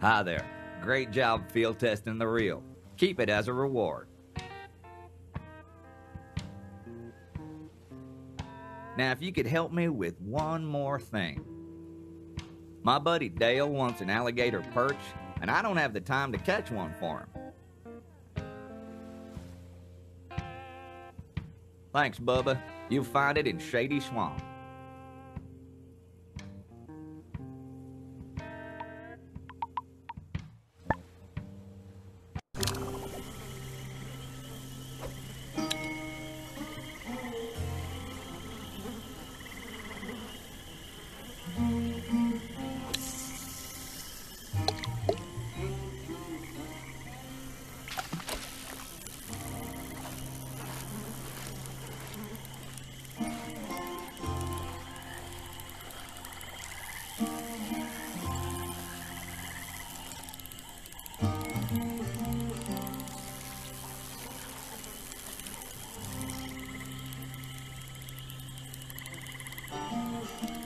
Hi there. Great job field testing the reel. Keep it as a reward. Now, if you could help me with one more thing. My buddy Dale wants an alligator perch, and I don't have the time to catch one for him. Thanks, Bubba. You'll find it in Shady Swamp. Thank